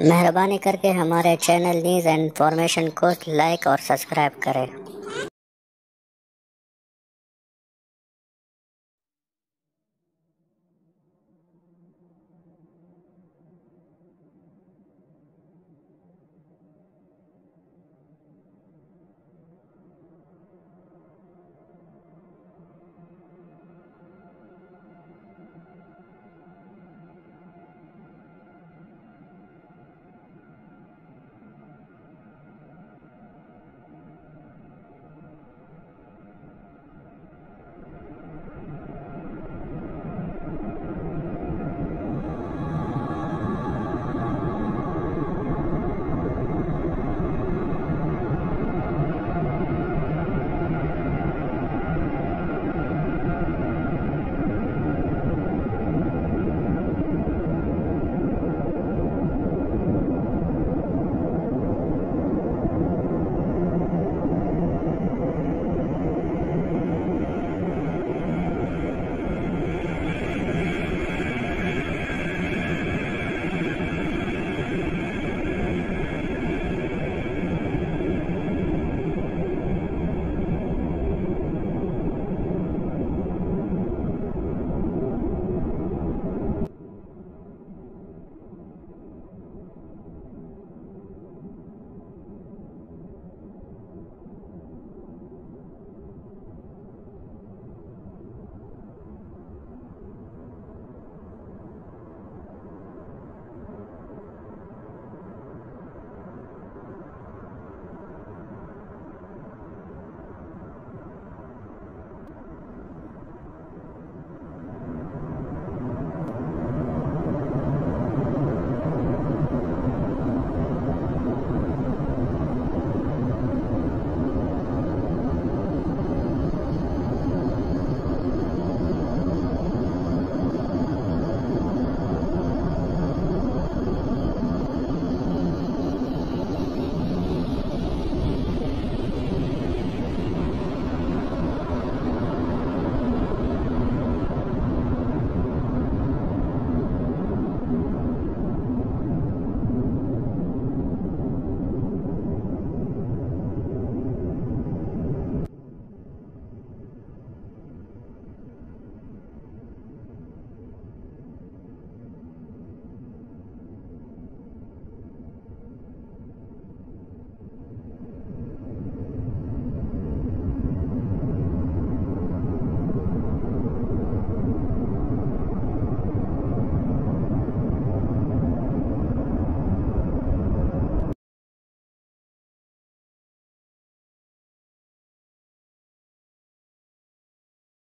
مہربانی کر کے ہمارے چینل نیوز اینڈ انفارمیشن کو لائک اور سبسکرائب کریں۔